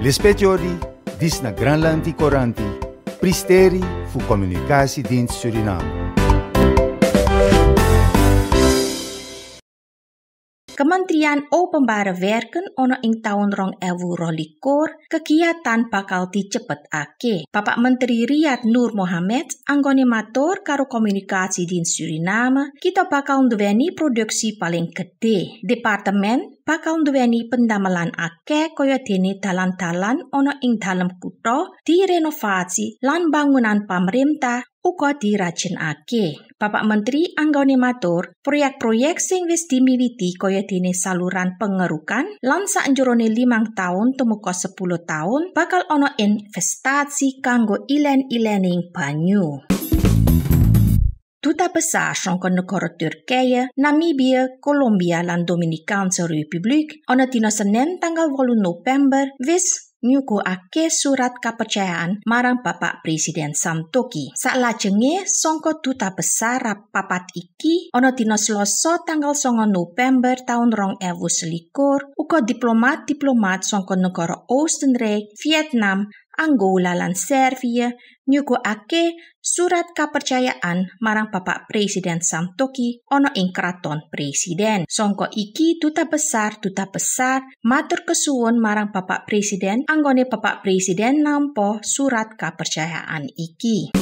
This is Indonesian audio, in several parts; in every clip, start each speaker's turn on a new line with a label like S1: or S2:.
S1: Lispetiori, dis na Granlandi Coranti, Pristeri fu Communicatiedienst Suriname.
S2: Kementerian Openbare Werken ono ing tahun rong ewu rolikur kegiatan bakal dicepet ake. Bapak Menteri Riyad Nur Mohamed anggone matur karo komunikasi di Suriname kita bakal nduweni produksi paling gede. Departemen bakal nduweni pendamelan ake kaya dene dalan-dalan ono ing dalam kutha direnovasi lan bangunan pemerintah uga dirajinake. Bapak Menteri anggone matur, proyek-proyek sing wis dimiwiti kaya dene saluran pengerukan lan sakjroning limang tahun temuka 10 tahun bakal ana investasi kanggo ilen-ilening banyu. Duta besar sangka negara Turkiye, Namibia, Kolombia lan Dominikanse Republik ana dina Senin tanggal 8 November wis ake surat kepercayaan marang Bapak Presiden Samtoki. Saklajenge sangka duta besar papat iki ana dina Selasa tanggal 9 November tahun rong ewu selikur uga diplomat-diplomat sangka negara Oostenrijk, Vietnam, Angola lan Serbia ake surat kepercayaan marang Bapak Presiden Samtoki ono ing kraton presiden. Songko iki duta besar duta besar matur kesuwun marang Bapak Presiden anggone Bapak Presiden nampo surat kepercayaan iki.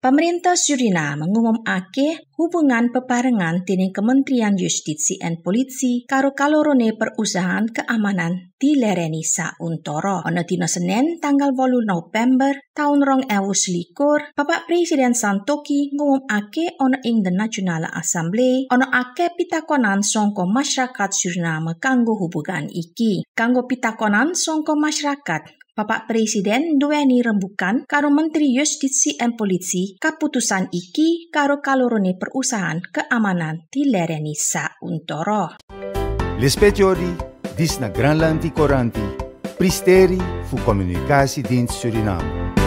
S2: Pemerintah Suriname mengumumake hubungan peparengan dening Kementerian Justisi and Polisi karo kalorone perusahaan keamanan di lereni sauntoro. Ono dina Senin tanggal 8 November tahun rong ewu selikur, Bapak Presiden Santoki ngumumake ono ing The National Assembly ono ake pitakonan songko masyarakat Suriname kanggo hubungan iki. Kanggo pitakonan songko masyarakat Bapak Presiden duweni rembukan karo Menteri Justisi and Polisi kaputusan iki karo kalorone perusahaan keamanan di lereni sauntoro.
S1: Lispetiori, dis na Granlandi Coranti, Pristeri fu Communicatiedienst Suriname.